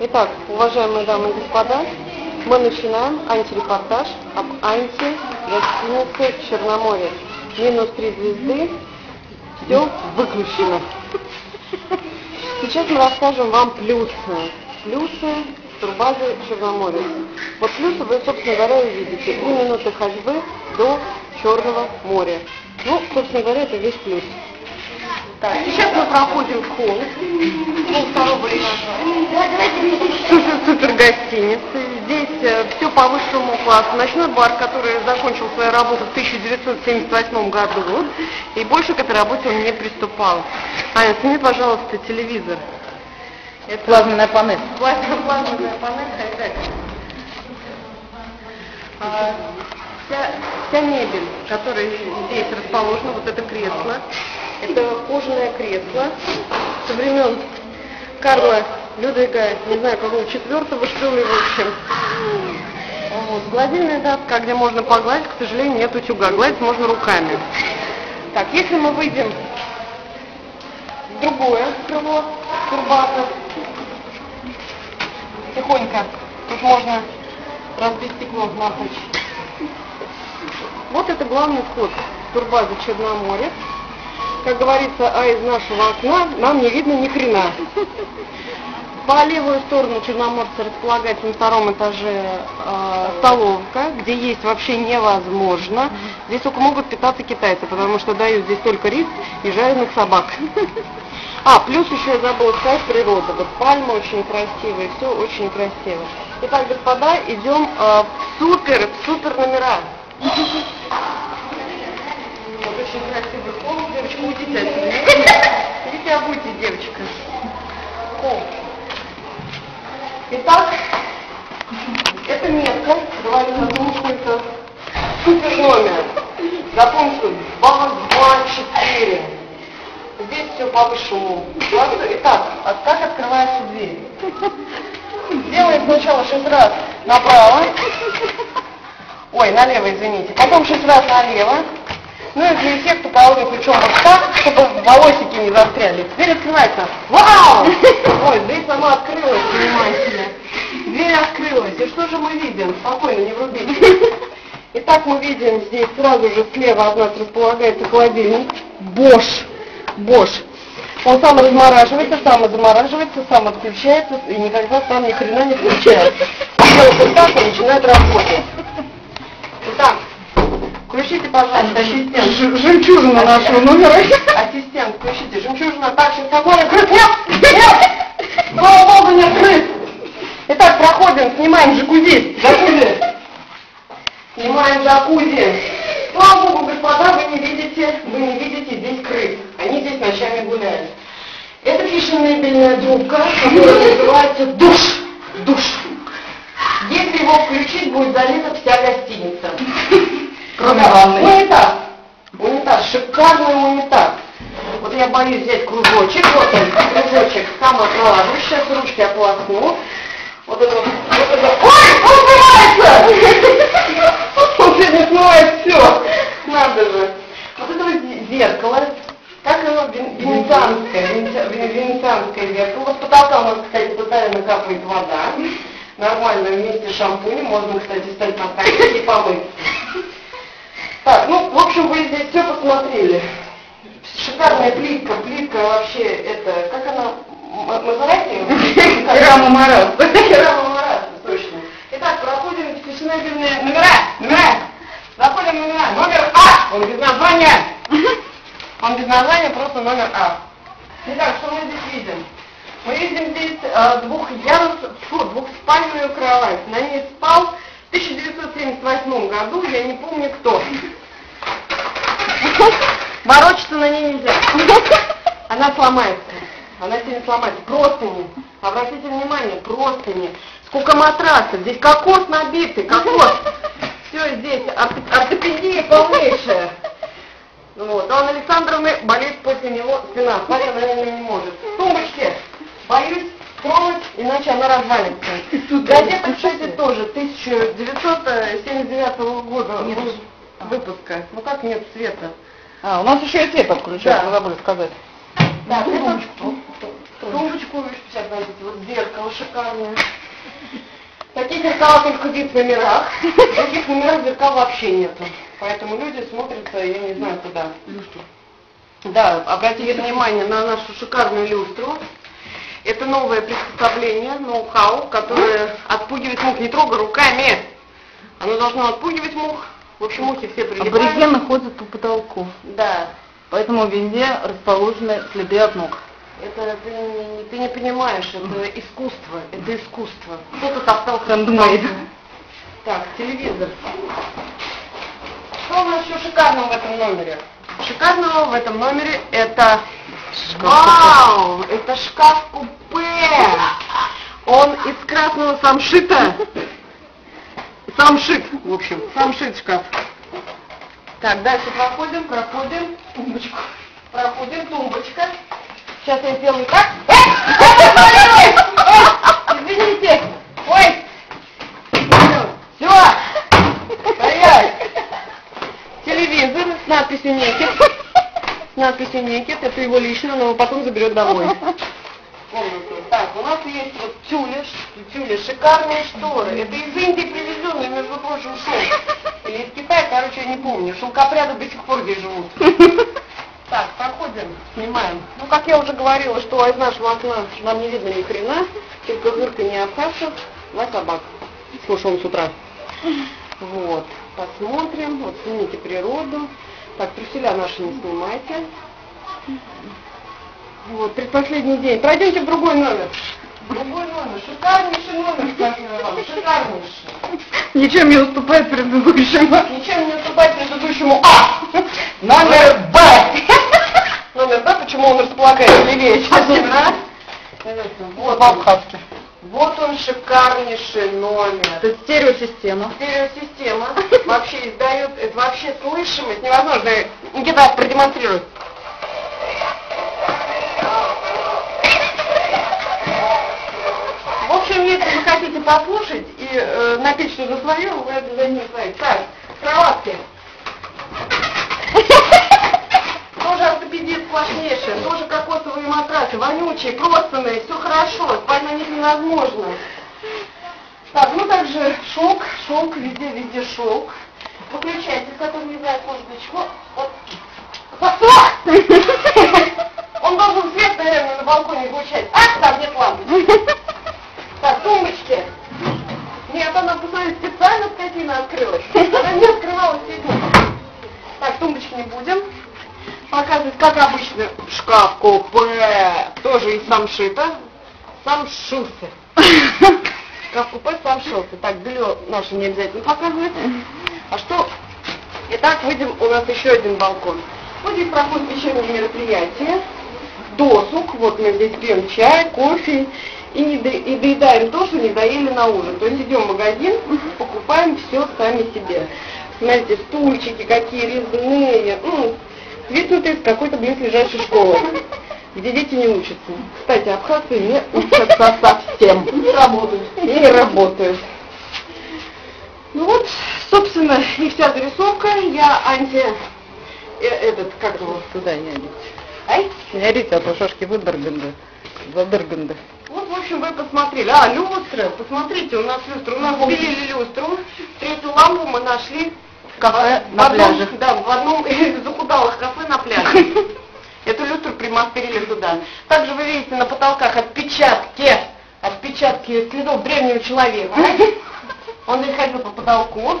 Итак, уважаемые дамы и господа, мы начинаем антирепортаж об анти-гостинице Черноморье. Минус три звезды, все выключено. Сейчас мы расскажем вам плюсы. Плюсы турбазы Черноморья. Вот плюсы вы, собственно говоря, увидите. Три минуты ходьбы до Черного моря. Ну, собственно говоря, это весь плюс. Так, сейчас мы проходим в холл. Холл второго этажа. Супер, супер гостиницы. Здесь все по высшему классу. Ночной бар, который закончил свою работу в 1978 году. И больше к этой работе он не приступал. Аня, сними, пожалуйста, телевизор. Это плазменная панель. Плазменная, плазменная панель хай-тек. А, вся, вся мебель, которая здесь расположена, вот это кресло, это кожаное кресло со времен Карла Людвига, не знаю, какого четвертого, что ли, в общем. Вот. Гладильная доска, где можно погладить, к сожалению, нет утюга. Гладить можно руками. Так, если мы выйдем в другое крыло турбаза, тихонько, тут можно разбить стекло нахуй. Вот это главный вход турбазы Черноморец. Как говорится, а из нашего окна нам не видно ни хрена. По левую сторону Черноморца располагается на втором этаже э, столовка, где есть вообще невозможно. Здесь только могут питаться китайцы, потому что дают здесь только рис и жареных собак. А, плюс еще я забыла сказать природа. Вот пальма очень красивая, все очень красиво. Итак, господа, идем э, в супер, в супер номера. Вот очень красивый Девочка, отсюда. Идите, обуйте, девочка. Холл. Итак, это метка, говорит о том, что это супер номер. Запомните, 2, 2, 4. Здесь все по высшему классу. Итак, а как открывается дверь? Делаем сначала 6 раз направо. Ой, налево, извините. Потом 6 раз налево. Ну и для эффекта половым ключом вот так, чтобы волосики не застряли. Дверь открывается. Вау! Ой, дверь сама открылась, внимательно. Дверь открылась. И что же мы видим? Спокойно, не врубите. Итак, мы видим здесь сразу же слева от нас располагается холодильник. Бош. Бош. Он сам размораживается, сам замораживается, сам отключается и никогда сам ни хрена не включается. Делает вот так и начинает работать. Итак, включите, пожалуйста, ассистент. Жемчужина нашего номера. Ассистент, включите. Жемчужина так, огонь открыт. Нет! Нет! Слава Богу, не открыт! Итак, проходим, снимаем джакузи. Джакузи. Снимаем джакузи. Слава Богу, господа, вы не видите, вы не видите здесь крыс. Они здесь ночами гуляют. Это пищемебельная трубка, которая называется душ. Душ. Если его включить, будет залита вся гостиница. Кроме ванны. Унитаз. Унитаз. Шикарный унитаз. Вот я боюсь взять кружочек. Вот он, кружочек самопролажу. Сейчас ручки ополосну. Вот это вот. вот это. Ой, он смывается! Он сегодня смывает все. Надо же. Вот это вот зеркало. Как оно вен- венецианское, венецианское зеркало. Вот с потолка у нас, кстати, постоянно капает вода. Нормально, вместе с шампунем можно, кстати, стать на и помыться. В общем, вы здесь все посмотрели. Шикарная плитка, плитка вообще, это, как она, М- Мазерати? Рама Марас. Рама Марас, точно. Итак, проходим фешенебельные номера, номера. Заходим номера. Номер А, он без названия. Он без названия, просто номер А. Итак, что мы здесь видим? Мы видим здесь э, двухъярус, фу, двухспальную кровать. На ней спал в 1978 году, я не помню кто. Ворочаться на ней нельзя. Она сломается. Она сегодня сломается. Простыни. Обратите внимание, простыни. Сколько матрасов. Здесь кокос набитый, кокос. Все здесь, орто- ортопедия полнейшая. Вот. А у Александровны болит после него спина. Спать она на ней не может. Тумбочки. Боюсь тронуть, иначе она развалится. Газета, кстати, тоже 1979 года Нет. вы- выпуска. Ну как нет света? А, у нас еще и свет отключают, Да. забыли сказать. Так, это тумбочку сейчас найдете, вот зеркало шикарное. Таких зеркала только в номерах. В других номерах зеркал вообще нету. Поэтому люди смотрятся, я не знаю куда. Да, обратите внимание на нашу шикарную люстру. Это новое приспособление, ноу-хау, которое отпугивает мух. Не трогай руками. Оно должно отпугивать мух. В общем, мухи все прилипают. Аборигены ходят по потолку, Да. поэтому везде расположены следы от ног. Это ты, не- ты не понимаешь, это искусство, это искусство. Кто тут остался? Handmade. Так, телевизор. Что у нас еще шикарного в этом номере? Шикарного в этом номере это... Вау! Это шкаф-купе! Он из красного самшита. Самшит, в общем, самшит шкаф. Так, дальше проходим, проходим. Тумбочку. Проходим, тумбочка. Сейчас я сделаю так. Э! Извините. Ой! Все! Стоять! Телевизор с надписью «Некит». С надписью «Некит». Это его лично, но потом заберет домой. Комнату. Так, у нас есть вот тюля, ш- тюля, шикарные шторы. Это из Индии привезенные, между прочим, шелк. Или из Китая, короче, я не помню. Шелкопряды до сих пор здесь живут. Так, проходим, снимаем. Ну, как я уже говорила, что из нашего окна нам не видно ни хрена, только хырканье абхазцев, два собак с мышом с утра. Вот, посмотрим, вот снимите природу. Так, труселя наши не снимайте. Вот, предпоследний день. Пройдемте в другой номер. Другой номер, шикарнейший номер, скажу я вам, шикарнейший. Ничем не уступает предыдущему. Ничем не уступает предыдущему А. Номер Б. Номер Б, почему он располагает левее, чем А? Вот, абхазски. вот он шикарнейший номер. Это стереосистема. Стереосистема вообще издает, это вообще слышимость невозможно. Никита, продемонстрируй. Если вы хотите послушать и э, напить что-то свое, вы обязательно знаете. Так, кроватки. Тоже ортопедия сплошнейшая, тоже кокосовые матрасы, вонючие, кросанные, все хорошо, спать на них невозможно. Так, ну также шелк, шелк, везде, везде шелк. Выключатель, который не знает, может быть, чего. Вот. Он должен свет, наверное, на балконе выключать. А, там нет лампочки. Так, тумбочки. Нет, она, посмотри, специально скотина открылась. Она не открывалась сегодня. Так, тумбочки не будем. Показывать, как обычно, шкаф купе. Тоже из самшита. Сам шился. Шкаф купе сам шился. Так, белье наше не обязательно показывать. А что? Итак, выйдем, у нас еще один балкон. Вот здесь проходит вечернее мероприятие. Досуг, вот мы здесь пьем чай, кофе и, не до- и доедаем то, что не доели на ужин. То есть идем в магазин, покупаем все сами себе. Смотрите, стульчики какие резные, м, свитнутые с какой-то близлежащей школы, где дети не учатся. Кстати, абхазцы не учатся совсем. Не работают. Не работают. Ну вот, собственно, и вся зарисовка. Я анти... э, этот, как его? Туда не орите. Ай? Не орите, а то шашки выдерганы. Задерганы. Вот, в общем, вы посмотрели. А, люстры. Посмотрите, у нас люстры. У нас пилили люстру. Третью лампу мы нашли кафе в на пляже. Да, в одном из захудалых кафе на пляже. Эту люстру примастерили туда. Также вы видите на потолках отпечатки, отпечатки следов древнего человека. Он здесь ходил по потолку.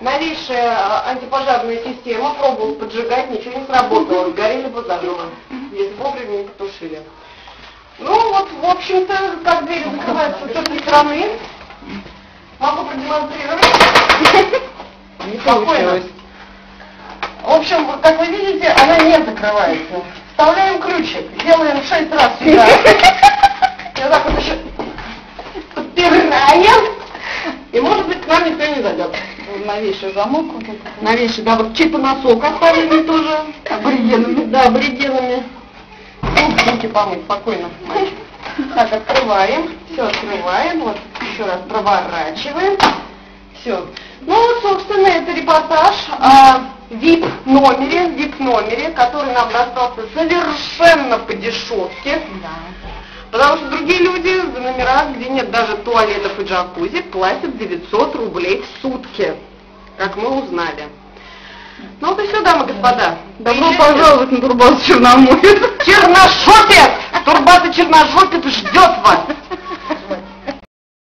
Новейшая а, антипожарная система, пробовал поджигать, ничего не сработало, горели бы заживо, если вовремя не потушили. Ну вот, в общем-то, как двери закрываются с этой стороны, могу продемонстрировать. Не Спокойно. получилось. В общем, вот, как вы видите, она не закрывается. Вставляем ключик, делаем 6 раз сюда. И вот так вот еще подпираем. И может быть к нам никто не зайдет. Новейший замок. вот этот. Новейший, да, вот чип и носок оставили тоже. Аборигенами. Да, аборигенами. Ну, руки помыть, спокойно. мальчик. Так, открываем. Все открываем. Вот еще раз проворачиваем. Все. Ну, вот, собственно, это репортаж о VIP номере, VIP номере, который нам достался совершенно по дешевке. Потому что другие люди за номера, где нет даже туалетов и джакузи, платят 900 рублей в сутки, как мы узнали. Ну вот и все, дамы и господа. Добро Приезжайте. пожаловать на турбазу Черноморец. Черножопец! Турбаза Черножопец ждет вас!